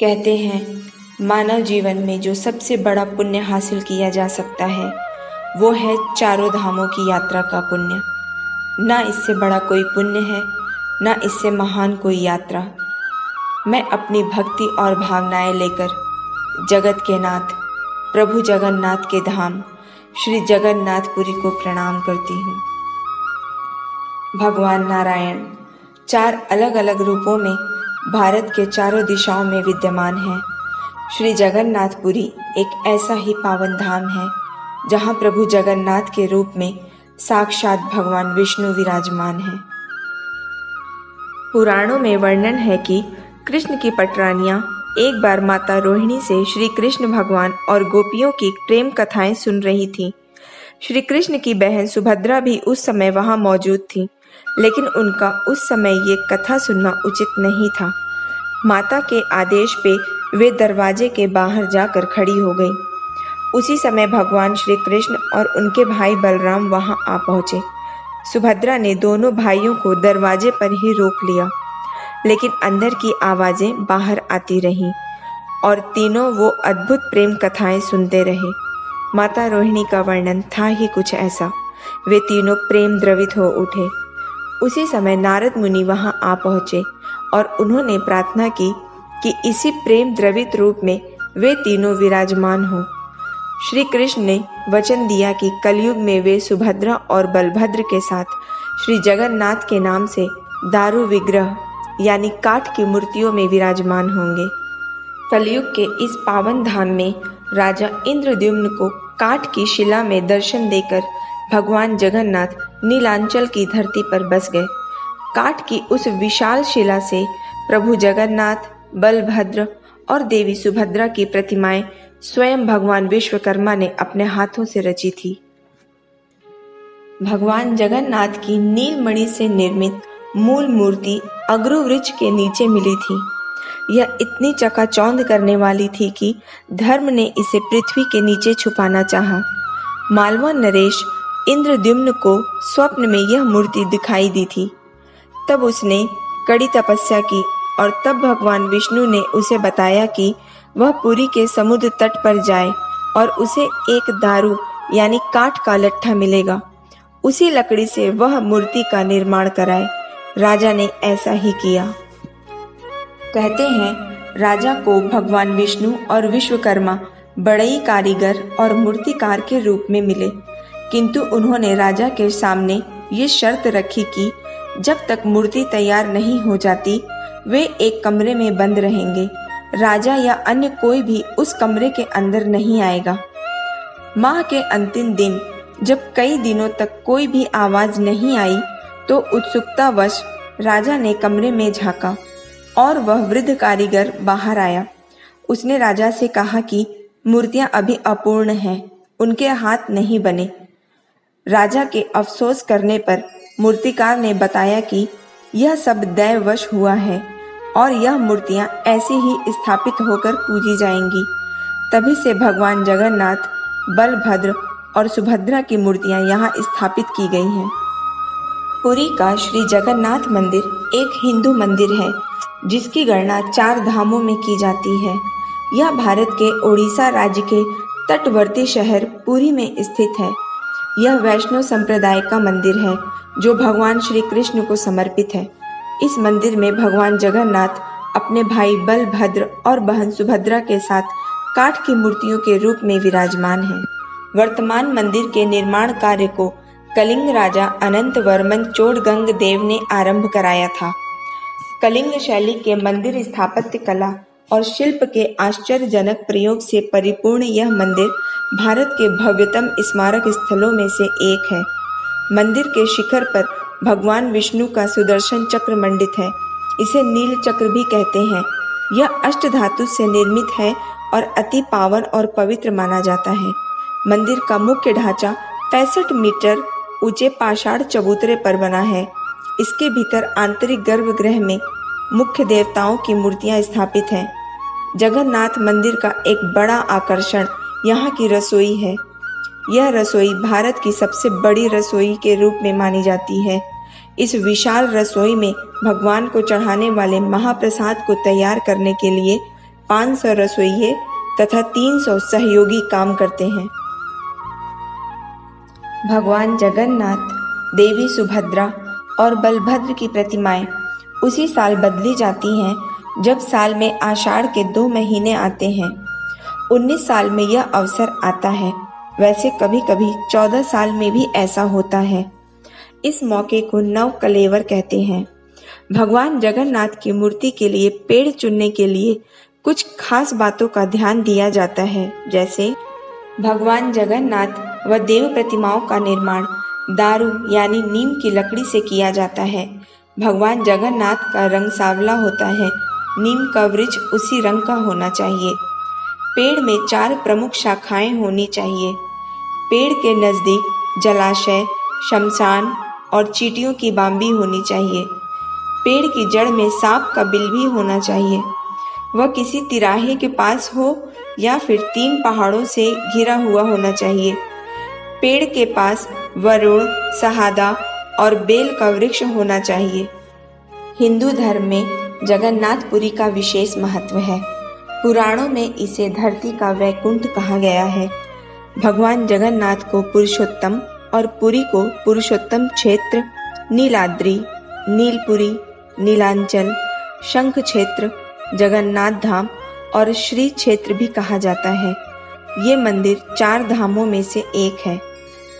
कहते हैं, मानव जीवन में जो सबसे बड़ा पुण्य हासिल किया जा सकता है, वो है चारों धामों की यात्रा का पुण्य। ना इससे बड़ा कोई पुण्य है, ना इससे महान कोई यात्रा। मैं अपनी भक्ति और भावनाएँ लेकर जगत के नाथ, प्रभु जगन्नाथ के धाम, श्री जगन्नाथपुरी को प्रणाम करती हूँ। भगवान नारायण, चार अलग अलग रूपों में भारत के चारों दिशाओं में विद्यमान है। श्री जगन्नाथपुरी एक ऐसा ही पावन धाम है, जहाँ प्रभु जगन्नाथ के रूप में साक्षात भगवान विष्णु विराजमान है। पुराणों में वर्णन है कि कृष्ण की पटरानियाँ एक बार माता रोहिणी से श्री कृष्ण भगवान और गोपियों की प्रेम कथाएँ सुन रही थीं। श्री कृष्ण की बहन सुभद्रा भी उस समय वहाँ मौजूद थी। लेकिन उनका उस समय ये कथा सुनना उचित नहीं था। माता के आदेश पे वे दरवाजे के बाहर जाकर खड़ी हो गई। उसी समय भगवान श्री कृष्ण और उनके भाई बलराम वहाँ आ पहुँचे। सुभद्रा ने दोनों भाइयों को दरवाजे पर ही रोक लिया, लेकिन अंदर की आवाज़ें बाहर आती रहीं और तीनों वो अद्भुत प्रेम कथाएँ सुनते रहे। माता रोहिणी का वर्णन था ही कुछ ऐसा। वे तीनों प्रेम द्रवित हो उठे। उसी समय नारद मुनि वहाँ आ पहुँचे और उन्होंने प्रार्थना की कि इसी प्रेम द्रवित रूप में वे तीनों विराजमान हों। श्री कृष्ण ने वचन दिया कि कलयुग में वे सुभद्रा और बलभद्र के साथ श्री जगन्नाथ के नाम से दारू विग्रह, यानी काठ की मूर्तियों में विराजमान होंगे। कलयुग के इस पावन धाम में राजा इंद्रद्युम्न को काठ की शिला में दर्शन देकर भगवान जगन्नाथ नीलांचल की धरती पर बस गए। काठ की उस विशाल शिला से प्रभु जगन्नाथ, बलभद्र और देवी सुभद्रा की प्रतिमाएँ स्वयं भगवान विश्वकर्मा ने अपने हाथों से रची थी। भगवान जगन्नाथ की नीलमणि से निर्मित मूल मूर्ति अग्रुवृक्ष के नीचे मिली थी। यह इतनी चकाचौंध करने वाली थी कि धर्म ने इसे पृथ्वी के नीचे छुपाना चाहा। मालवा नरेश इंद्रद्युम्न को स्वप्न में यह मूर्ति दिखाई दी थी। तब उसने कड़ी तपस्या की और तब भगवान विष्णु ने उसे बताया कि वह पुरी के समुद्र तट पर जाए और उसे एक दारू यानी काठ का लट्ठा मिलेगा। उसी लकड़ी से वह मूर्ति का निर्माण कराए। राजा ने ऐसा ही किया। कहते हैं, राजा को भगवान विष्णु और विश्वकर्मा बड़ई कारीगर और मूर्तिकार के रूप में मिले। किंतु उन्होंने राजा के सामने ये शर्त रखी कि जब तक मूर्ति तैयार नहीं हो जाती, वे एक कमरे में बंद रहेंगे। राजा या अन्य कोई भी उस कमरे के अंदर नहीं आएगा। माह के अंतिम दिन, जब कई दिनों तक कोई भी आवाज़ नहीं आई तो उत्सुकतावश राजा ने कमरे में झांका और वह वृद्ध कारीगर बाहर आया। उसने राजा से कहा कि, मूर्तियाँ अभी अपूर्ण हैं, उनके हाथ नहीं बने। राजा के अफसोस करने पर मूर्तिकार ने बताया कि यह सब दैववश हुआ है और यह मूर्तियाँ ऐसे ही स्थापित होकर पूजी जाएँगी। तभी से भगवान जगन्नाथ, बलभद्र और सुभद्रा की मूर्तियाँ यहाँ स्थापित की गई हैं। पुरी का श्री जगन्नाथ मंदिर एक हिंदू मंदिर है, जिसकी गणना चार धामों में की जाती है। यह भारत के ओडिशा राज्य के तटवर्ती शहर पुरी में स्थित है। यह वैष्णव संप्रदाय का मंदिर है, जो भगवान श्री कृष्ण को समर्पित है इस मंदिर में भगवान जगन्नाथ अपने भाई बलभद्र और बहन सुभद्रा के साथ काठ की मूर्तियों के रूप में विराजमान हैं। वर्तमान मंदिर के निर्माण कार्य को कलिंग राजा अनंत वर्मन चोड़गंग देव ने आरंभ कराया था कलिंग शैली के मंदिर स्थापत्य कला और शिल्प के आश्चर्यजनक प्रयोग से परिपूर्ण यह मंदिर भारत के भव्यतम स्मारक स्थलों में से एक है। मंदिर के शिखर पर भगवान विष्णु का सुदर्शन चक्र मंडित है। इसे नील चक्र भी कहते हैं। यह अष्ट धातु से निर्मित है और अति पावन और पवित्र माना जाता है। मंदिर का मुख्य ढांचा पैंसठ मीटर ऊँचे पाषाण चबूतरे पर बना है। इसके भीतर आंतरिक गर्भगृह में मुख्य देवताओं की मूर्तियाँ स्थापित हैं। जगन्नाथ मंदिर का एक बड़ा आकर्षण यहाँ की रसोई है। यह रसोई भारत की सबसे बड़ी रसोई के रूप में मानी जाती है। इस विशाल रसोई में भगवान को चढ़ाने वाले महाप्रसाद को तैयार करने के लिए 500 रसोइये तथा 300 सहयोगी काम करते हैं। भगवान जगन्नाथ, देवी सुभद्रा और बलभद्र की प्रतिमाएँ उसी साल बदली जाती हैं जब साल में आषाढ़ के दो महीने आते हैं, उन्नीस साल में यह अवसर आता है। वैसे कभी कभी चौदह साल में भी ऐसा होता है। इस मौके को नव कलेवर कहते हैं। भगवान जगन्नाथ की मूर्ति के लिए, पेड़ चुनने के लिए कुछ खास बातों का ध्यान दिया जाता है, जैसे भगवान जगन्नाथ व देव प्रतिमाओं का निर्माण दारू यानी नीम की लकड़ी से किया जाता है। भगवान जगन्नाथ का रंग सावला होता है। नीम का वृक्ष उसी रंग का होना चाहिए। पेड़ में चार प्रमुख शाखाएँ होनी चाहिए। पेड़ के नज़दीक जलाशय, शमशान और चीटियों की बाम्बी होनी चाहिए। पेड़ की जड़ में सांप का बिल भी होना चाहिए। वह किसी तिराहे के पास हो या फिर तीन पहाड़ों से घिरा हुआ होना चाहिए। पेड़ के पास वरुण, सहादा और बेल का वृक्ष होना चाहिए। हिंदू धर्म में जगन्नाथपुरी का विशेष महत्व है। पुराणों में इसे धरती का वैकुंठ कहा गया है। भगवान जगन्नाथ को पुरुषोत्तम और पुरी को पुरुषोत्तम क्षेत्र, नीलाद्री, नीलपुरी, नीलांचल, शंख क्षेत्र, जगन्नाथ धाम और श्री क्षेत्र भी कहा जाता है। ये मंदिर चार धामों में से एक है।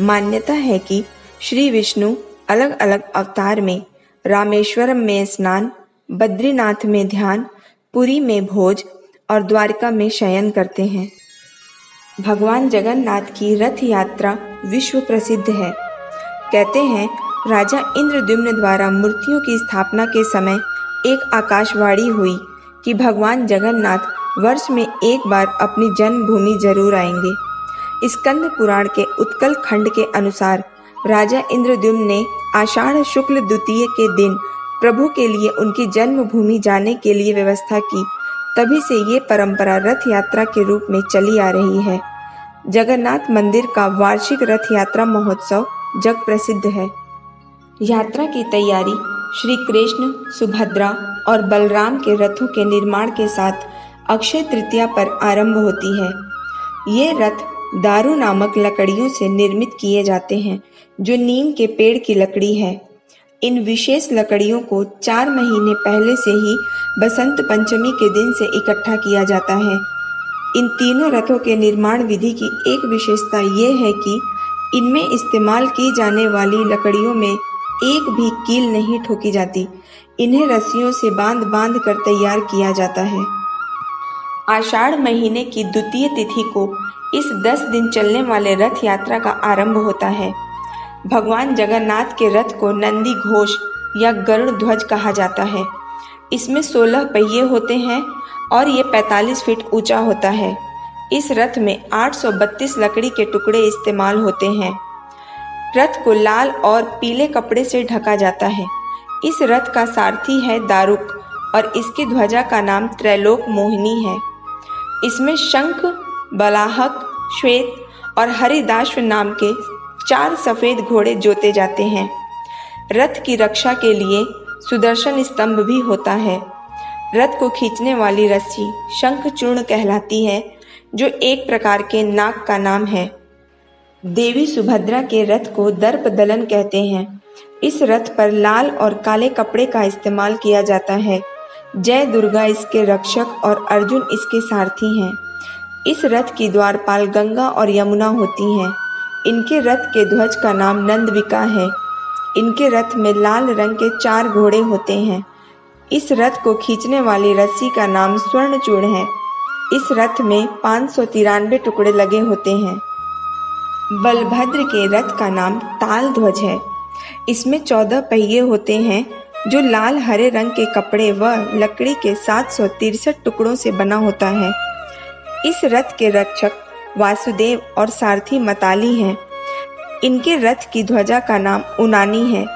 मान्यता है कि श्री विष्णु अलग अलग अवतार में रामेश्वरम में स्नान बद्रीनाथ में ध्यान, पुरी में भोज और द्वारका में शयन करते हैं। भगवान जगन्नाथ की रथ यात्रा विश्व प्रसिद्ध है। कहते हैं, राजा इंद्रद्युम्न द्वारा मूर्तियों की स्थापना के समय एक आकाशवाणी हुई कि भगवान जगन्नाथ वर्ष में एक बार अपनी जन्मभूमि ज़रूर आएँगे। स्कंद पुराण के उत्कल खंड के अनुसार राजा इंद्रद्युम्न ने आषाढ़ शुक्ल द्वितीय के दिन प्रभु के लिए उनकी जन्मभूमि जाने के लिए व्यवस्था की, तभी से ये परंपरा रथ यात्रा के रूप में चली आ रही है। जगन्नाथ मंदिर का वार्षिक रथ यात्रा महोत्सव जग प्रसिद्ध है। यात्रा की तैयारी श्री कृष्ण, सुभद्रा और बलराम के रथों के निर्माण के साथ अक्षय तृतीया पर आरंभ होती है। ये रथ दारू नामक लकड़ियों से निर्मित किए जाते हैं, जो नीम के पेड़ की लकड़ी है। इन विशेष लकड़ियों को चार महीने पहले से ही बसंत पंचमी के दिन से इकट्ठा किया जाता है। इन तीनों रथों के निर्माण विधि की एक विशेषता ये है कि इनमें इस्तेमाल की जाने वाली लकड़ियों में एक भी कील नहीं ठोकी जाती। इन्हें रस्सियों से बाँध बाँध कर तैयार किया जाता है। आषाढ़ महीने की द्वितीय तिथि को इस दस दिन चलने वाले रथ यात्रा का आरंभ होता है। भगवान जगन्नाथ के रथ को नंदी घोष या गरुड़ ध्वज कहा जाता है। इसमें सोलह पहिए होते हैं और ये 45 फीट ऊँचा होता है। इस रथ में 832 लकड़ी के टुकड़े इस्तेमाल होते हैं। रथ को लाल और पीले कपड़े से ढका जाता है। इस रथ का सारथी है दारुक और इसकी ध्वजा का नाम त्रैलोक मोहिनी है। इसमें शंख, बलाहक, श्वेत और हरिदाश्व नाम के चार सफ़ेद घोड़े जोते जाते हैं। रथ की रक्षा के लिए सुदर्शन स्तंभ भी होता है। रथ को खींचने वाली रस्सी शंख चूर्ण कहलाती है, जो एक प्रकार के नाक का नाम है। देवी सुभद्रा के रथ को दर्प दलन कहते हैं। इस रथ पर लाल और काले कपड़े का इस्तेमाल किया जाता है। जय दुर्गा इसके रक्षक और अर्जुन इसके सारथी हैं। इस रथ की द्वारपाल गंगा और यमुना होती हैं। इनके रथ के ध्वज का नाम नंदविका है। इनके रथ में लाल रंग के चार घोड़े होते हैं। इस रथ को खींचने वाली रस्सी का नाम स्वर्णचूड़ है। इस रथ में पाँच सौ तिरानवे टुकड़े लगे होते हैं। बलभद्र के रथ का नाम ताल ध्वज है। इसमें चौदह पहिए होते हैं, जो लाल हरे रंग के कपड़े व लकड़ी के सात सौ तिरसठ टुकड़ों से बना होता है। इस रथ के रक्षक वासुदेव और सारथी मताली हैं। इनके रथ की ध्वजा का नाम उनानी है।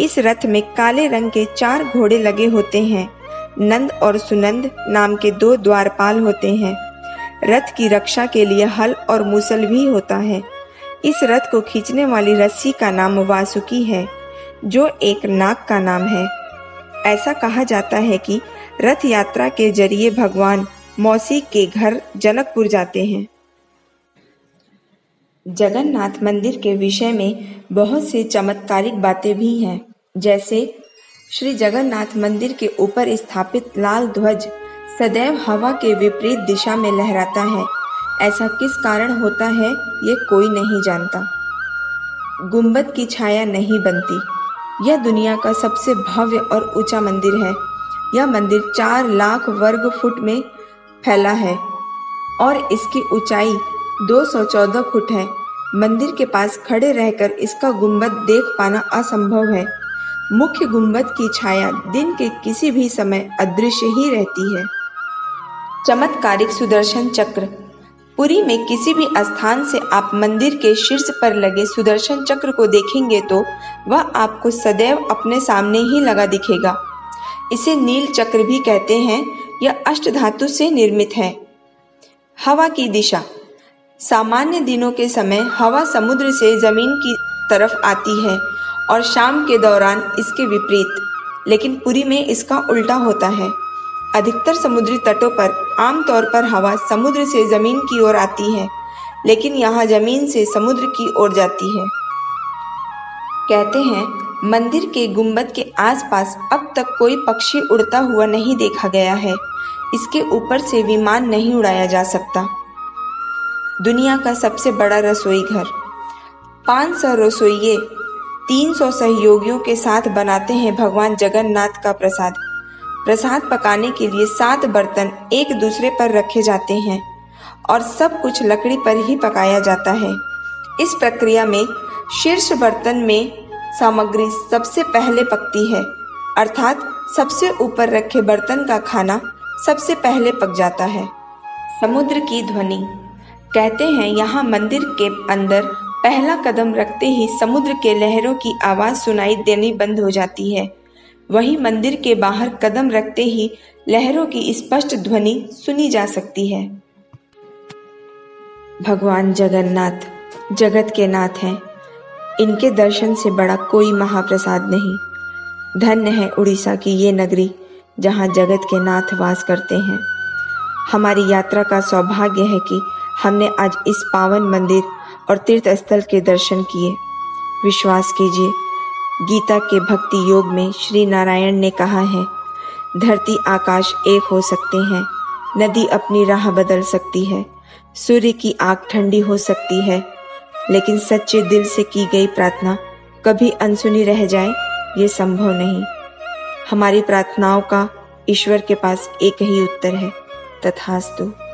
इस रथ में काले रंग के चार घोड़े लगे होते हैं। नंद और सुनंद नाम के दो द्वारपाल होते हैं। रथ की रक्षा के लिए हल और मुसल भी होता है। इस रथ को खींचने वाली रस्सी का नाम वासुकी है, जो एक नाग का नाम है। ऐसा कहा जाता है कि रथ यात्रा के ज़रिए भगवान मौसी के घर जनकपुर जाते हैं। जगन्नाथ मंदिर के विषय में बहुत से चमत्कारिक बातें भी हैं। जैसे, श्री जगन्नाथ मंदिर के ऊपर स्थापित लाल ध्वज सदैव हवा के विपरीत दिशा में लहराता है। ऐसा किस कारण होता है, ये कोई नहीं जानता। गुंबद की छाया नहीं बनती। यह दुनिया का सबसे भव्य और ऊँचा मंदिर है। यह मंदिर चार लाख वर्ग फुट में फैला है और इसकी ऊंचाई 214 फुट है। मंदिर के पास खड़े रहकर इसका गुंबद देख पाना असंभव है। मुख्य गुंबद की छाया दिन के किसी भी समय अदृश्य ही रहती है। चमत्कारिक सुदर्शन चक्र। पुरी में किसी भी स्थान से आप मंदिर के शीर्ष पर लगे सुदर्शन चक्र को देखेंगे तो वह आपको सदैव अपने सामने ही लगा दिखेगा। इसे नील चक्र भी कहते हैं। यह अष्ट धातु से निर्मित है। हवा की दिशा। सामान्य दिनों के समय हवा समुद्र से ज़मीन की तरफ़ आती है और शाम के दौरान इसके विपरीत, लेकिन पुरी में इसका उल्टा होता है। अधिकतर समुद्री तटों पर आमतौर पर हवा समुद्र से ज़मीन की ओर आती है, लेकिन यहाँ ज़मीन से समुद्र की ओर जाती है। कहते हैं, मंदिर के गुंबद के आसपास अब तक कोई पक्षी उड़ता हुआ नहीं देखा गया है। इसके ऊपर से विमान नहीं उड़ाया जा सकता। दुनिया का सबसे बड़ा रसोई घर। 500 रसोइये 300 सहयोगियों के साथ बनाते हैं भगवान जगन्नाथ का प्रसाद। प्रसाद पकाने के लिए सात बर्तन एक दूसरे पर रखे जाते हैं और सब कुछ लकड़ी पर ही पकाया जाता है। इस प्रक्रिया में शीर्ष बर्तन में सामग्री सबसे पहले पकती है, अर्थात सबसे ऊपर रखे बर्तन का खाना सबसे पहले पक जाता है। समुद्र की ध्वनि। कहते हैं, यहाँ मंदिर के अंदर पहला कदम रखते ही समुद्र के लहरों की आवाज़ सुनाई देनी बंद हो जाती है। वहीं मंदिर के बाहर कदम रखते ही लहरों की स्पष्ट ध्वनि सुनी जा सकती है। भगवान जगन्नाथ, जगत के नाथ हैं। इनके दर्शन से बड़ा कोई महाप्रसाद नहीं। धन्य है उड़ीसा की ये नगरी, जहाँ जगत के नाथ वास करते हैं। हमारी यात्रा का सौभाग्य है कि हमने आज इस पावन मंदिर और तीर्थ स्थल के दर्शन किए। विश्वास कीजिए, गीता के भक्ति योग में श्री नारायण ने कहा है, धरती आकाश एक हो सकते हैं, नदी अपनी राह बदल सकती है, सूर्य की आग ठंडी हो सकती है, लेकिन सच्चे दिल से की गई प्रार्थना कभी अनसुनी रह जाए, ये संभव नहीं। हमारी प्रार्थनाओं का ईश्वर के पास एक ही उत्तर है, तथास्तु।